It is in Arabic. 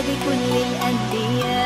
بكل الأنبياء